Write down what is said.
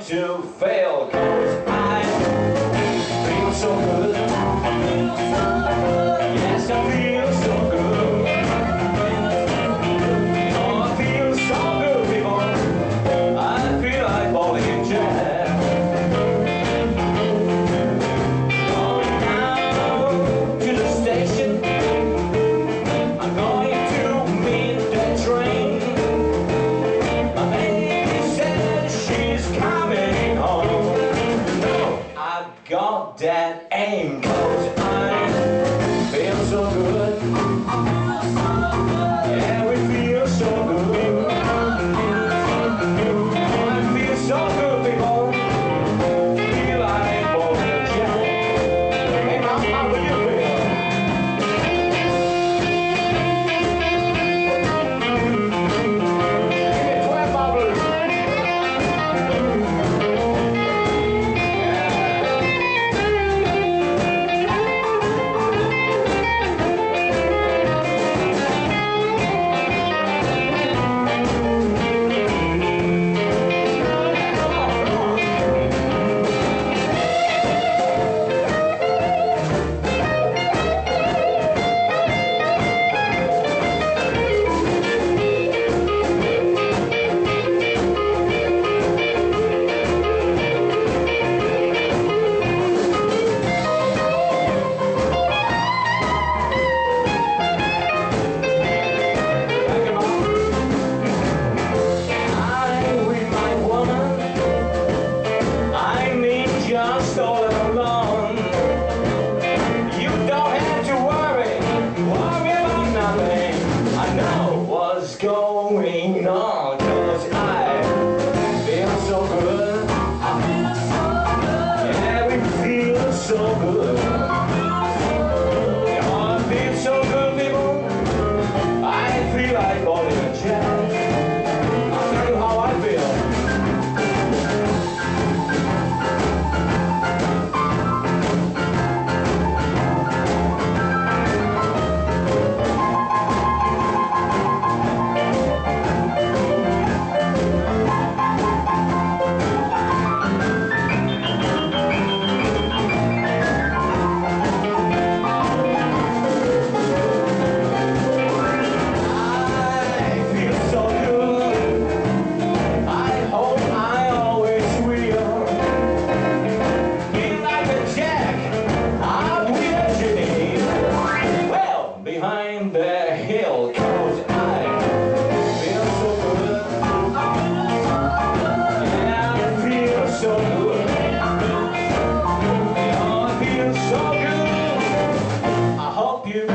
to fail going on. pale cows eye. They are so good. Yeah, so good. All so good. I hope you.